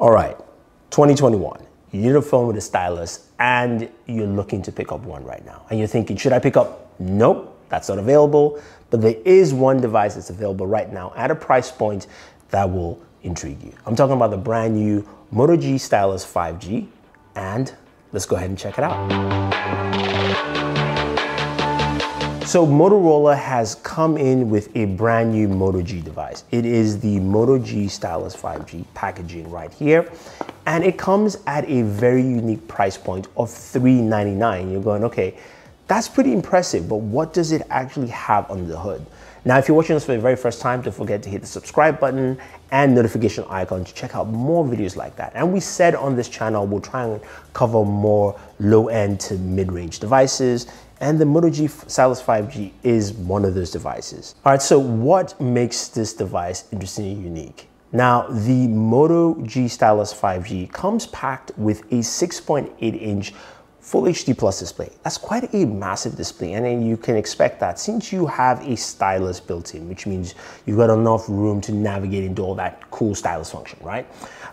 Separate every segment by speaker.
Speaker 1: All right, 2021. You need a phone with a stylus and you're looking to pick up one right now. And you're thinking, should I pick up? Nope, that's not available. But there is one device that's available right now at a price point that will intrigue you. I'm talking about the brand new Moto G Stylus 5G. And let's go ahead and check it out. So Motorola has come in with a brand new Moto G device. It is the Moto G Stylus 5G packaging right here. And it comes at a very unique price point of 399. You're going, okay, that's pretty impressive, but what does it actually have under the hood? Now, if you're watching this for the very first time, don't forget to hit the subscribe button and notification icon to check out more videos like that. And we said on this channel, we'll try and cover more low-end to mid-range devices, and the Moto G Stylus 5G is one of those devices. All right, so what makes this device interesting and unique? Now, the Moto G Stylus 5G comes packed with a 6.8 inch Full HD Plus display. That's quite a massive display and you can expect that since you have a stylus built in, which means you've got enough room to navigate into all that cool stylus function, right?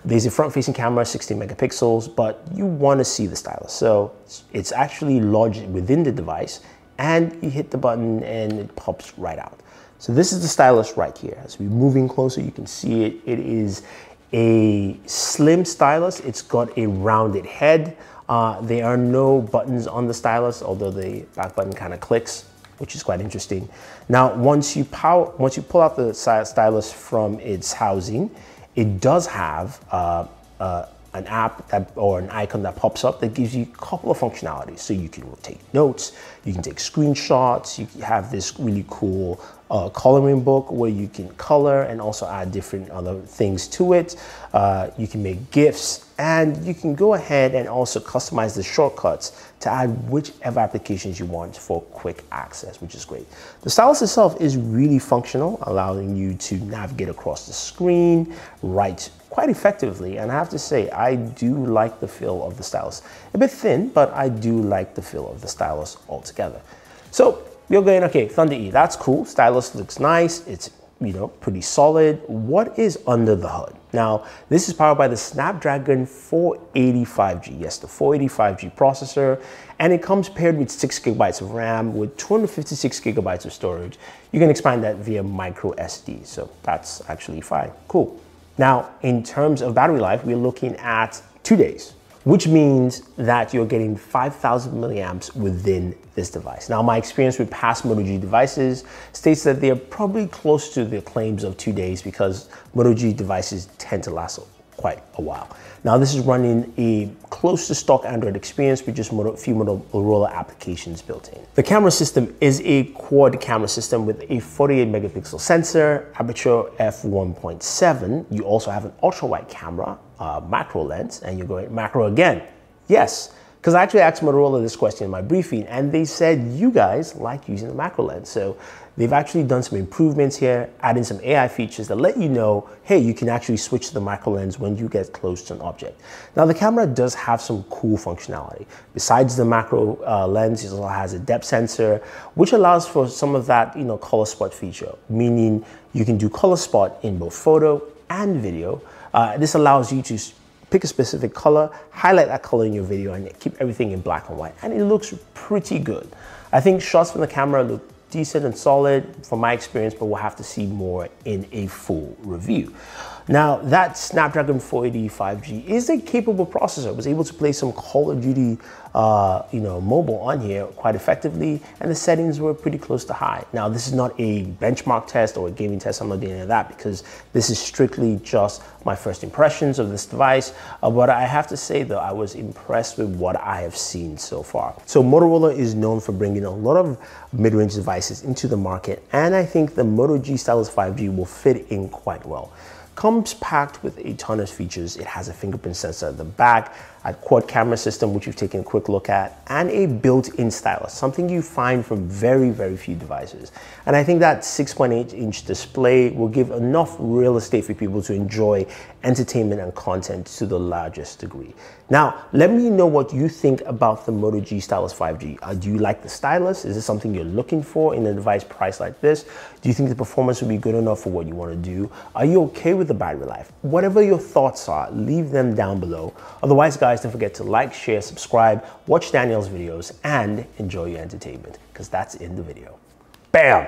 Speaker 1: There's a front-facing camera, 16 megapixels, but you want to see the stylus. So it's actually lodged within the device and you hit the button and it pops right out. So this is the stylus right here. As we're moving closer, you can see it. It is a slim stylus. It's got a rounded head. Uh, there are no buttons on the stylus, although the back button kind of clicks, which is quite interesting. Now, once you power, once you pull out the stylus from its housing, it does have uh, uh, an app that, or an icon that pops up that gives you a couple of functionalities. So you can take notes, you can take screenshots, you have this really cool uh, coloring book where you can color and also add different other things to it. Uh, you can make GIFs and you can go ahead and also customize the shortcuts to add whichever applications you want for quick access, which is great. The stylus itself is really functional, allowing you to navigate across the screen, write quite effectively. And I have to say, I do like the feel of the stylus. A bit thin, but I do like the feel of the stylus altogether. So you're going, okay, Thunder E, that's cool. Stylus looks nice. It's, you know, pretty solid. What is under the hood? Now, this is powered by the Snapdragon 480 5G. Yes, the 480 5G processor. And it comes paired with six gigabytes of RAM with 256 gigabytes of storage. You can expand that via micro SD. So that's actually fine. Cool. Now, in terms of battery life, we're looking at two days which means that you're getting 5,000 milliamps within this device. Now, my experience with past Moto G devices states that they're probably close to the claims of two days because Moto G devices tend to last quite a while. Now, this is running a close to stock Android experience with just a few Motorola applications built in. The camera system is a quad camera system with a 48 megapixel sensor, aperture f1.7. You also have an ultra wide camera uh, macro lens and you're going macro again. Yes, because I actually asked Motorola this question in my briefing and they said you guys like using the macro lens. So they've actually done some improvements here, adding some AI features that let you know, hey, you can actually switch to the macro lens when you get close to an object. Now the camera does have some cool functionality. Besides the macro uh, lens, it also has a depth sensor, which allows for some of that, you know, color spot feature, meaning you can do color spot in both photo and video. Uh, this allows you to pick a specific color, highlight that color in your video and keep everything in black and white. And it looks pretty good. I think shots from the camera look decent and solid from my experience, but we'll have to see more in a full review. Now, that Snapdragon 480 5G is a capable processor. It was able to play some Call of Duty, uh, you know, mobile on here quite effectively, and the settings were pretty close to high. Now, this is not a benchmark test or a gaming test. I'm not doing any of that because this is strictly just my first impressions of this device. Uh, but I have to say, though, I was impressed with what I have seen so far. So Motorola is known for bringing a lot of mid-range devices into the market, and I think the Moto G Stylus 5G will fit in quite well comes packed with a ton of features. It has a fingerprint sensor at the back, a quad camera system, which we've taken a quick look at, and a built-in stylus, something you find from very, very few devices. And I think that 6.8 inch display will give enough real estate for people to enjoy entertainment and content to the largest degree. Now, let me know what you think about the Moto G Stylus 5G. Uh, do you like the stylus? Is this something you're looking for in a device priced like this? Do you think the performance will be good enough for what you want to do? Are you okay with the battery life? Whatever your thoughts are, leave them down below. Otherwise, guys, don't forget to like, share, subscribe, watch Daniel's videos, and enjoy your entertainment, because that's in the video. Bam!